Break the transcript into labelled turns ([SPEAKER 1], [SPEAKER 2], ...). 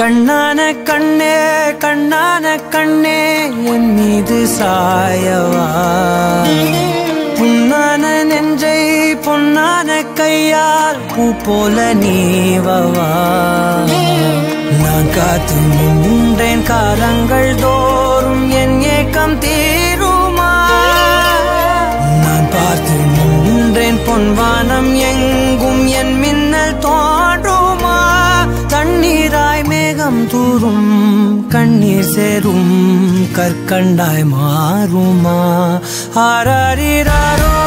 [SPEAKER 1] கண்ணான கண்ணே கண்ணான கண்ணே என் மீது சாயவா? புண்ணான நெஞ்சை பொன்னான கையால் பூ போல நீவவா? நான் காத்து நின்றேன் காலங்கள் தோறும் என் ஏக்கம் தீருமா? நான் பார்த்து நின்றேன் பொன்வானம் எங்கும் என் மின்னல் தோ തോറും കണ്ണീർ ചേരും കർക്കണ്ടായി മാറുമാ. ആരാരിരാരോ